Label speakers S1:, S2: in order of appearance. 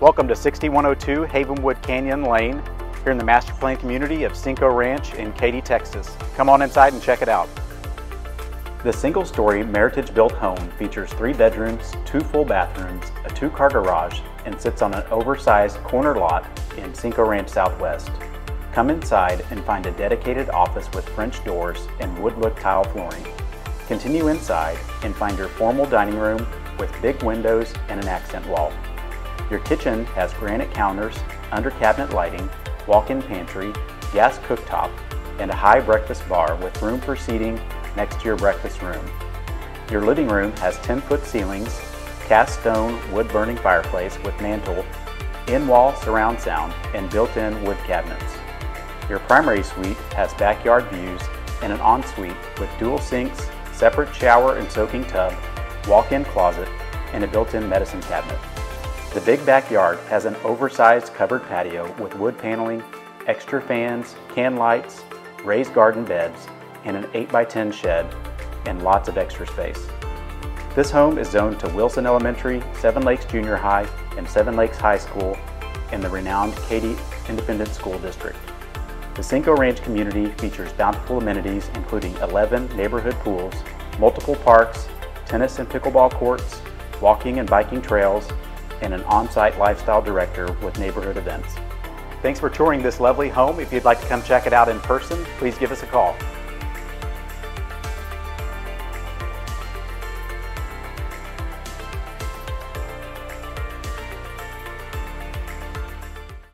S1: Welcome to 6102 Havenwood Canyon Lane here in the master plan community of Cinco Ranch in Katy, Texas. Come on inside and check it out. The single-story Meritage-built home features three bedrooms, two full bathrooms, a two-car garage, and sits on an oversized corner lot in Cinco Ranch Southwest. Come inside and find a dedicated office with French doors and wood-look tile flooring. Continue inside and find your formal dining room with big windows and an accent wall. Your kitchen has granite counters, under cabinet lighting, walk-in pantry, gas cooktop, and a high breakfast bar with room for seating next to your breakfast room. Your living room has 10-foot ceilings, cast stone wood-burning fireplace with mantle, in-wall surround sound, and built-in wood cabinets. Your primary suite has backyard views and an ensuite with dual sinks, separate shower and soaking tub, walk-in closet, and a built-in medicine cabinet. The big backyard has an oversized covered patio with wood paneling, extra fans, can lights, raised garden beds, and an 8x10 shed, and lots of extra space. This home is zoned to Wilson Elementary, Seven Lakes Junior High, and Seven Lakes High School in the renowned Katy Independent School District. The Cinco Ranch community features bountiful amenities including 11 neighborhood pools, multiple parks, tennis and pickleball courts, walking and biking trails, and an on-site lifestyle director with neighborhood events. Thanks for touring this lovely home. If you'd like to come check it out in person, please give us a call.